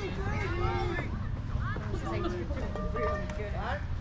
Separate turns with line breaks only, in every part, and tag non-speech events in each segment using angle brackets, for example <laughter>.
Thank you.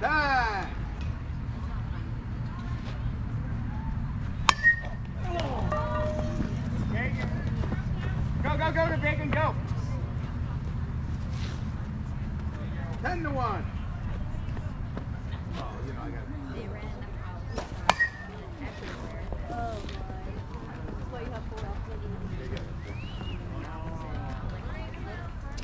Time!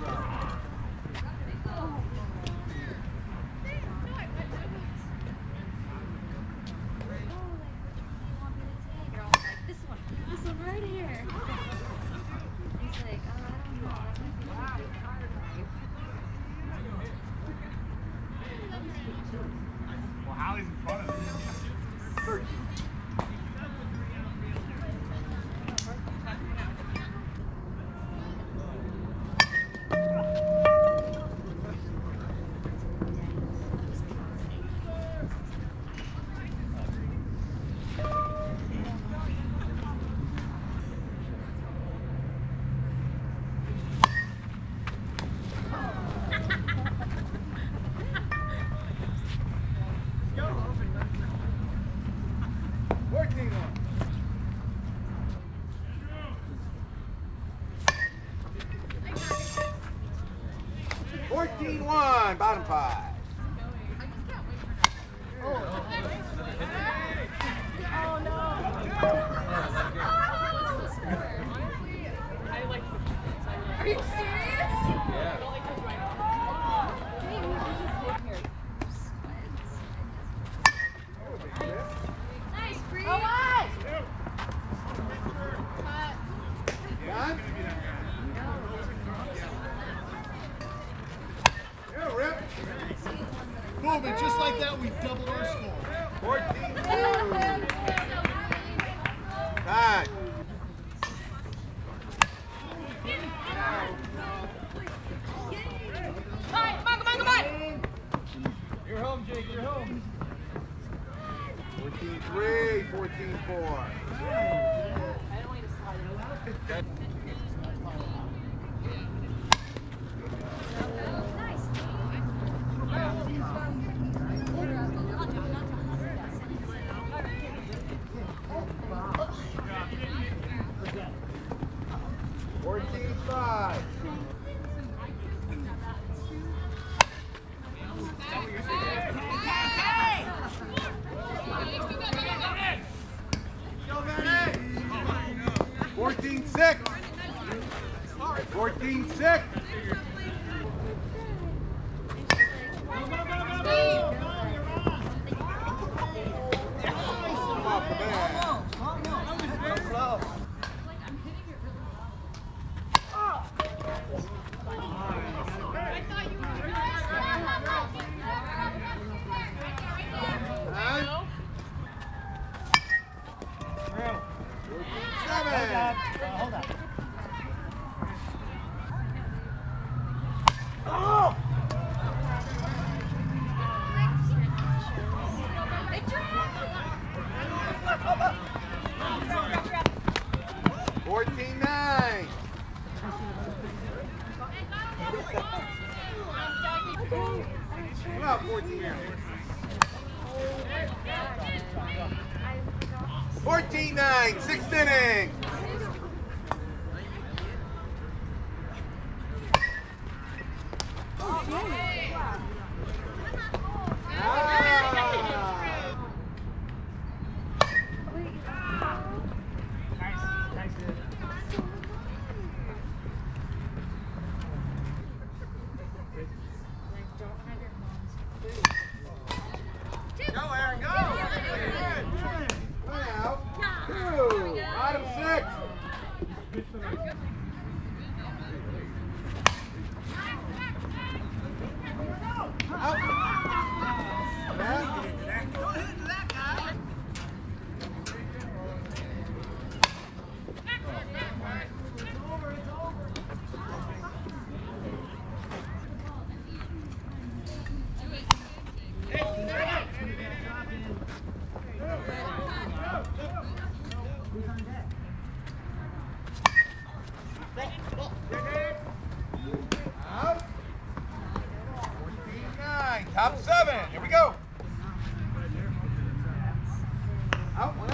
Yeah.
Fine, bottom five. three, 14, four. <laughs>
Hold on.
Uh, hold up. I, when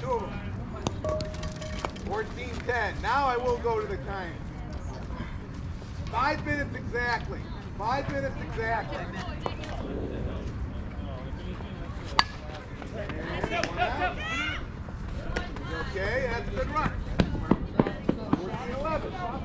two of them. Fourteen ten. Now I will go to the time. Five minutes exactly. Five minutes exactly. Okay, that's a good run. 14 11.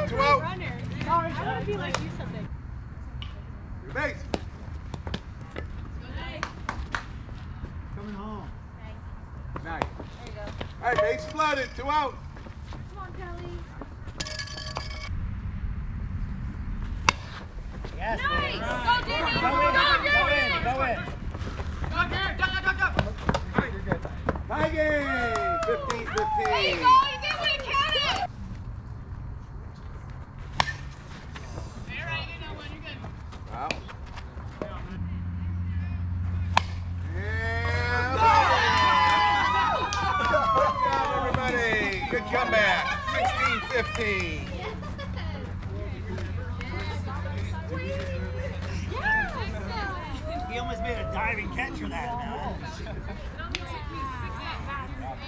now. Throw out. Runner. I want to be like you.